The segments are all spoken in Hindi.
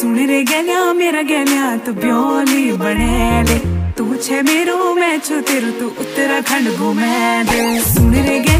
सुन रे गलिया मेरा गलिया तू ब्योली बने ले। तू छे मेरो मैं छो तेरो तू उत्तराखंड घूमे दे सुन रे गलिया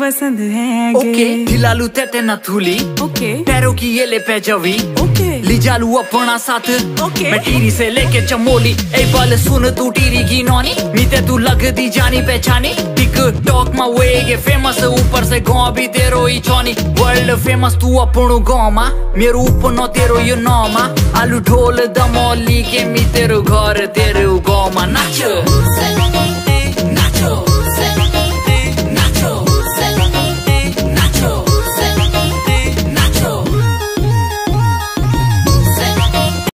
पसंद है ओके गे। हिलालू तेते न थूली ओके। पैरों की ये ले पे जवी ओके। ली जालू अपना साथ। ओके। मैं टीरी से लेके चमोली। ए बल सुन तू टीरी की नौनी। मीते तू लग दी जानी पहचानी। टिक टॉक मा वेगे फ़ेमस ऊपर से गाँव भी तेरो ही छौनी। वर्ल्ड फ़ेमस तू अपनो गाँव मा। मेरो उपनो तेरो यो नामा आलू ढोल दमौली के मी तेरो घर तेरो मा